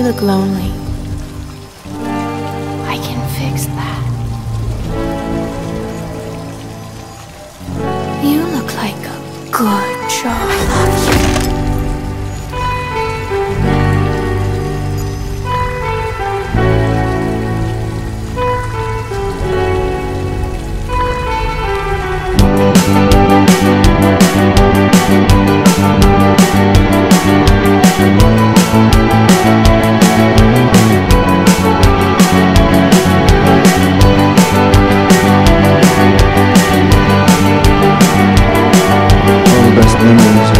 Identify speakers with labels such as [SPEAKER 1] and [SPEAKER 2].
[SPEAKER 1] You look lonely. I can fix that. You look like a good job. image